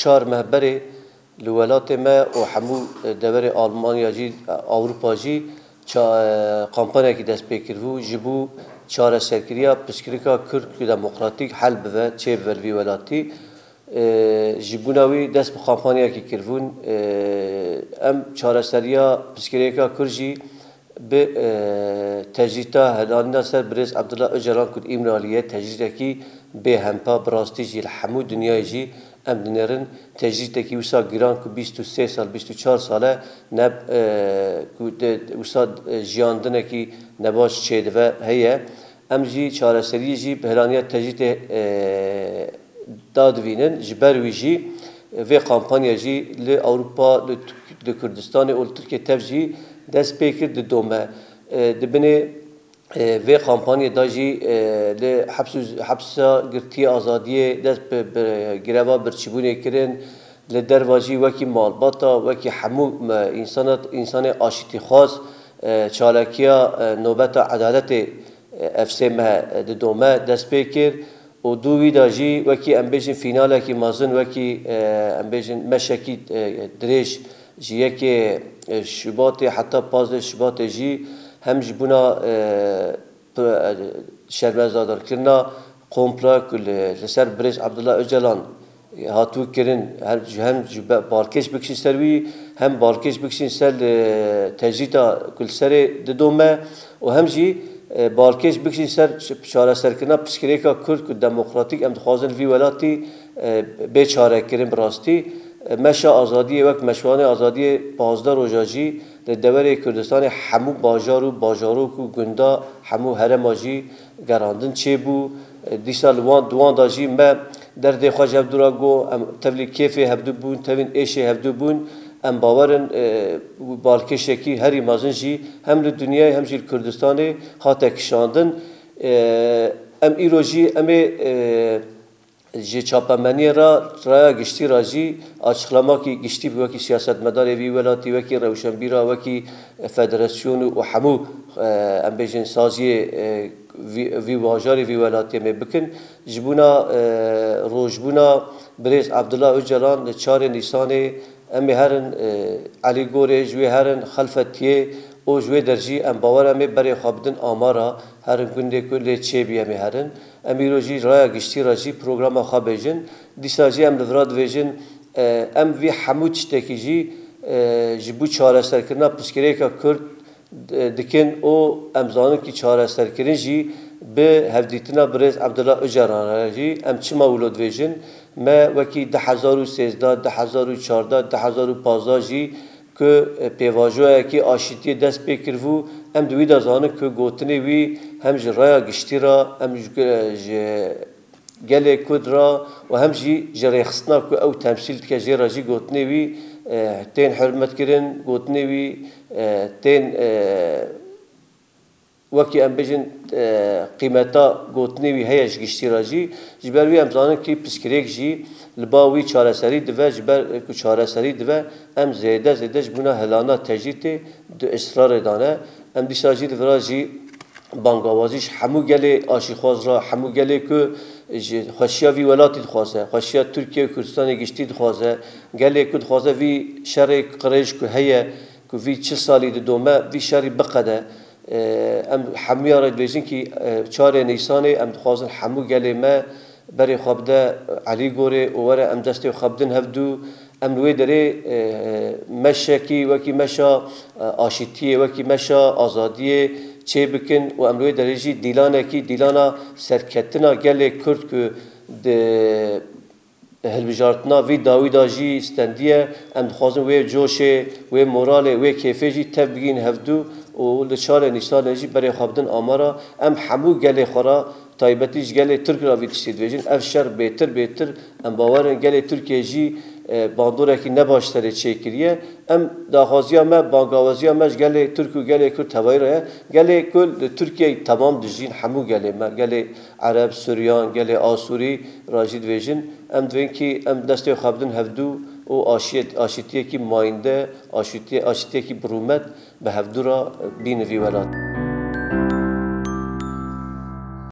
چار مهبر لولات ما و همو دور آلمانیا جی اوروپا جی کمپانیا کی دست پیکر وو جبو چار سرکریا پسکریکا کرد که دموکراتیک حل بوه چه بوروی ولاتی جبوناوی دست به کمپانیا کی کروون ام چار سریا پسکریکا کرجی به تجریتا هلانا سر برز عبدالله اجران کرد امرالیه تجریتا کی به همپا براستی جی همو دنیای جی ام دنرن تجدید کی وسا گران کو 23 سال 24 ساله نب کو وسا جیاندن کی نباش چید و هیه ام جی چارەسەری جی بهرانیت تجدید دادوینن جبر وی جی و کمپانیا جی ل اوروپا ل کردستان و ترکیه تفجی دست پیکر د دومه دبنه و کمپانی داجی ل حبس حبسا گرتی آزادی دست به گروا برچبونه کردن ل درواجی وکی مالباتا وکی همو انسانات انسان آشتی خاص چالکیا نوبت عدالت افسه مه دومه دست بکر و دوی داجی وکی امبیشن فینال کی مازن وکی امبیشن مشکی دریش جیه که شبات حتی پاز شبات جی hem buna e, e, şermezadar kirna kompla kule reser bres Abdullah Öcalan hatu kirin her hem barkeş bikşi servi hem barkeş bikşi sel e, tecita kul seri dedome o hem ji barkeş bikşi ser şara serkina psikrika kurd demokratik em xazin vi velati be çare kirin rasti meşa azadiye vek meşvane azadiye pazdar ojaji دوره کردستان همو باجار و باجاروک و گندا همو هرما جی گراندن چه بو دیسا لوان دوان دا جی ما درد خواج هبدورا گو تولی کیفی هبدو بون تولین ایشی هبدو بون ام باورن بالکشکی هری مازن جی هم لی دنیای هم جی کردستان ها تکشاندن ام ایرو جی ام اه جی چاپمنی را را گشتی را جی اچخلاما کی گشتی وکی سیاست مدار وی ولاتی وکی روشنبی را وکی فدراسیون و همو امبیجن سازی وی واجاری وی ولاتی می بکن جبونا روجبونا بریز عبدالله اجلان چار نیسان امی هرن علی گورج وی هرن خلفتیه او جوی درجی ام باور می بری خابدن آمارا هرن گنده کل چه بی امی هرن امی رو جی رای گشتی را جی پروگرام خواب بیجن دیسا جی ام لفراد ویجن ام وی حمود چتکی جی جبو چاره سرکرنا پسکری که کرد دکن او امزانه کی چاره سرکرن جی به هفدیتنا برز عبدالله اجران جی ام چی مولود ویجن ما وکی ده هزار و سیزده ده هزار و چارده ده هزار و پازده جی که پیواجوه که آشتی دست بکر و ام دوی دا زانه که گوتنه وی هم جی رایا گشتی را هم جی گله کد را و هم جی جی ریخستنا که او تمثیل که جی را جی گوتنه وی تین حرمت کرن گوتنه وی تین وەکی ئەم بژن قیمەتا گوتنێوی هەیەش گشتی ڕژی ژبەر وی ئەمزانن کی پسکرێک ژی li باوی çareserî dibe ji ber ku çareserî dibe em zêde zêde ji bûna helana tecîtê di israrê dane em dîsa jî divira jî bangawazî ji hemû gelê aşîxwaz ra hemû gelê ku ji xweşiya vî welatî dixwaze xweşiya Tirkiye Kurdistanê giştî dixwaze gelê ku dixwaze vî şerê qirêj ku heye ku vî çi salî didome vî şerî biqede ام همو یارد بیزین که چار نیسان ام دخوازن همو گلی ما بری خبده علی گوره اواره ام دست خبدن هفدو ام لوی داره مشکی وکی مشا آشیتیه وکی مشا آزادیه چه بکن و ام لوی داره جی دیلانه که دیلانا سرکتنا گلی کرد که هلبجارتنا وی داوی داجی استندیه ام دخوازم وی جوشه وی موراله وی کیفه جی تب بگین هفدو و لچار نیسان جی برای خوابدن آمارا ام همو گله خورا تایبتیش گله ترک را وی تشتید ویجین اف شر بیتر بیتر ام باورن گله ترکیه جی E, bandoreki ne serê çêkiriye em daxwaziya me bangawaziya me ji gelê Türk û gelê Kurd tevayir ye kul li tamam dijîn hamu gelê me gelê Ereb, Suryan, gelê Asurî rajî dibêjin em dibên ki em destê xwe o hevdû û ki aşîtiyekî mayînde aşîtiyekî ki brumet, be ra bînivî welat.